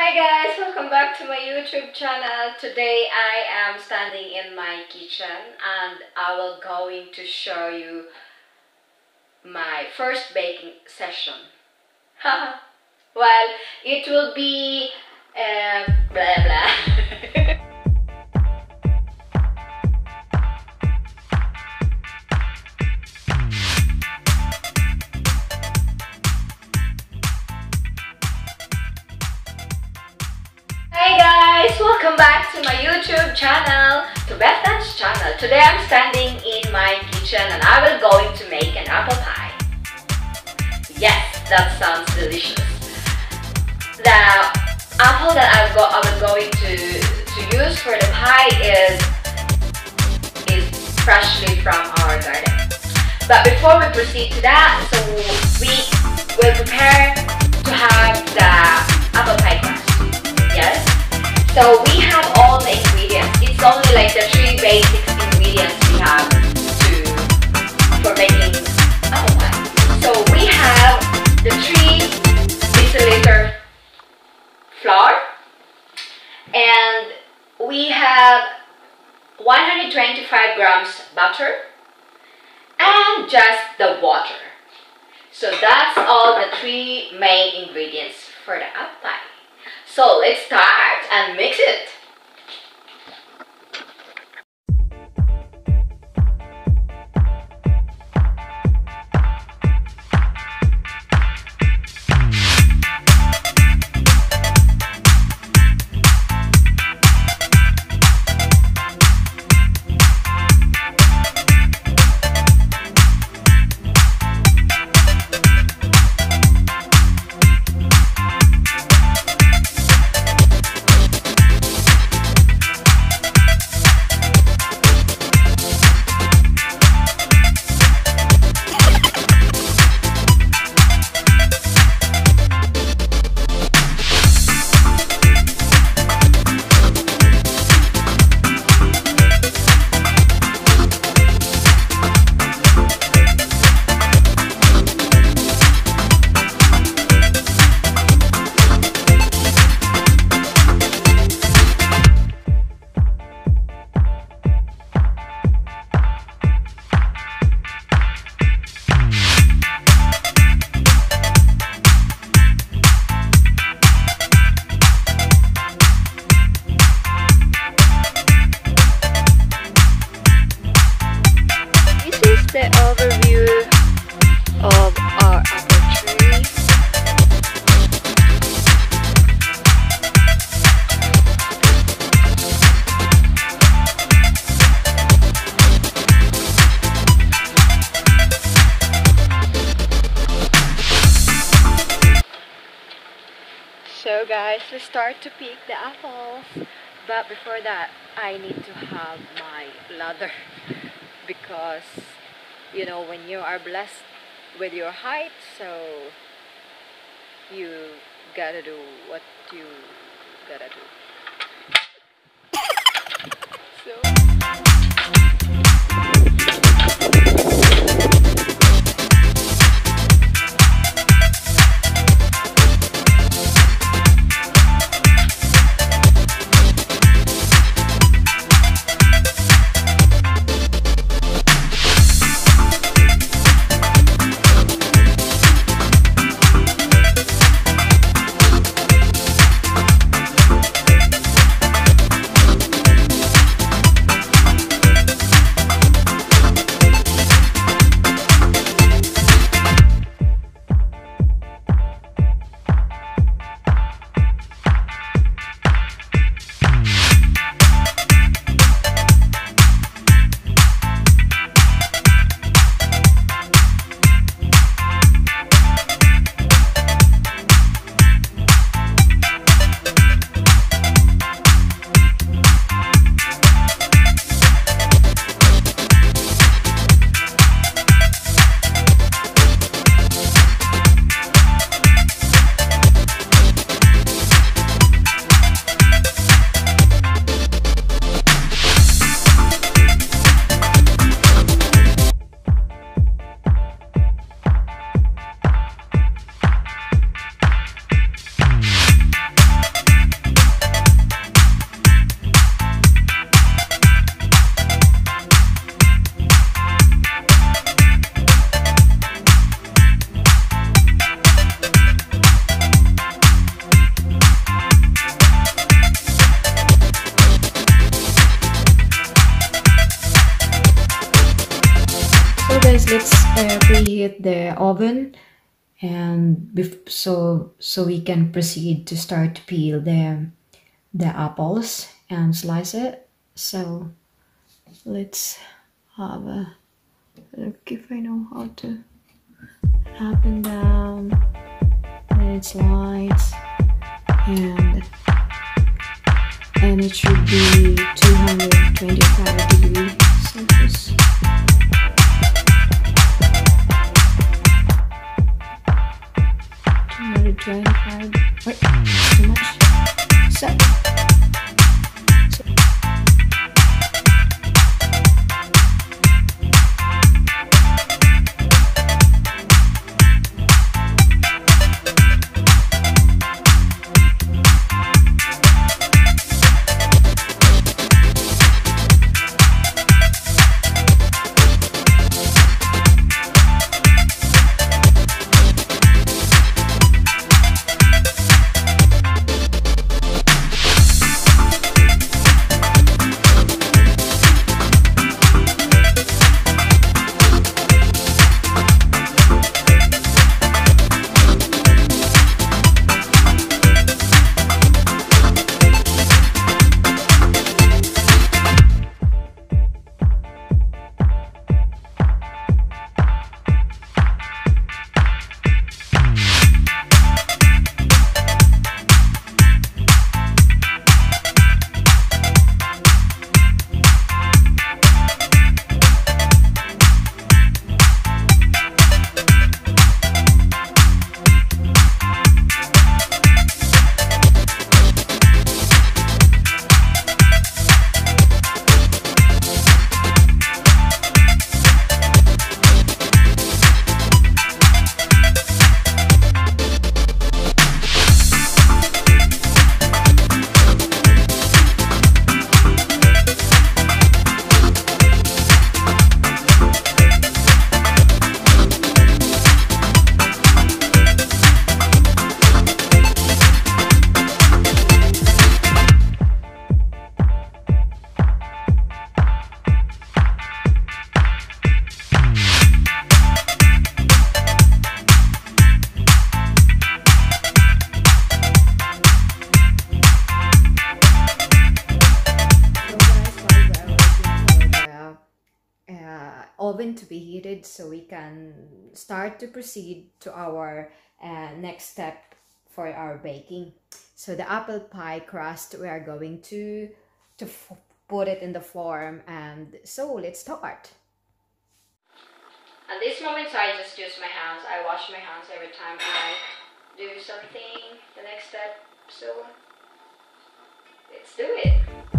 Hi guys, welcome back to my YouTube channel. Today I am standing in my kitchen and I will going to show you my first baking session. well, it will be uh, blah blah. welcome back to my YouTube channel, to Bethans channel. Today I'm standing in my kitchen and I will going to make an apple pie. Yes, that sounds delicious. The apple that I'm go I will going to to use for the pie is is freshly from our garden. But before we proceed to that, so we will prepare to have the apple pie crust. Yes. So we have all the ingredients. It's only like the three basic ingredients we have to for making pie. So we have the three deciliter flour and we have 125 grams butter and just the water. So that's all the three main ingredients for the apple pie. So let's start and mix it. So guys, let's start to pick the apples. But before that, I need to have my ladder because you know when you are blessed with your height, so you gotta do what you gotta do. Preheat the oven and so so we can proceed to start to peel the the apples and slice it. So let's have a look if I know how to up and down. And slides and and it should be 225 oven to be heated so we can start to proceed to our uh, next step for our baking. So the apple pie crust, we are going to, to put it in the form and so let's start. At this moment, so I just use my hands. I wash my hands every time I do something, the next step. So let's do it.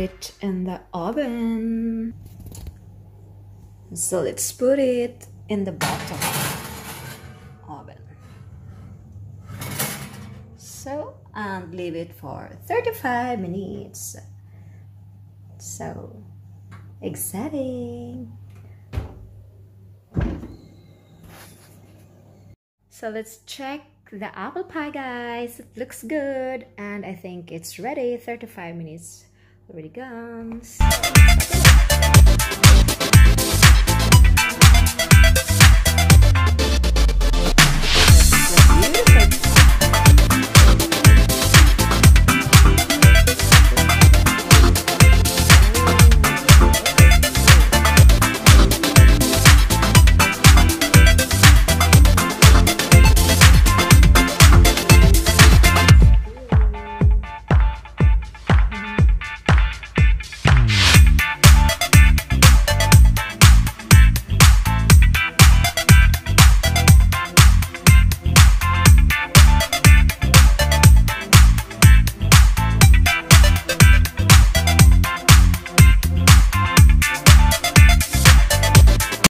It in the oven. So let's put it in the bottom oven. So and leave it for 35 minutes. So exciting. So let's check the apple pie guys. It looks good and I think it's ready. 35 minutes already gone. So